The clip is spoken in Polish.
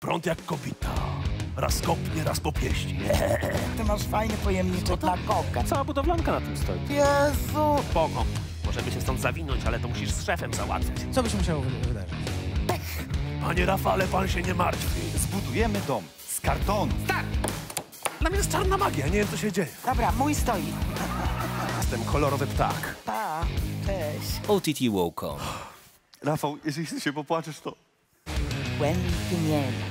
Prąd jak kobita. Raz kopnie, raz po pieści. Ty masz fajny pojemniczek na kokę. Cała budowlanka na tym stoi. Jezu! Spoko. Możemy się stąd zawinąć, ale to musisz z szefem załatwić. Co by się musiało wy- wydarzyć? Panie Rafale, pan się nie martwi. Zbudujemy dom z kartonu. Dla mnie jest czarna magia, nie wiem co się dzieje. Dobra, mój stoi. Jestem kolorowy ptak. Pa, cześć. OTT Wacom. Rafał, jeżeli się popłaczesz, to... Gwen Piniella.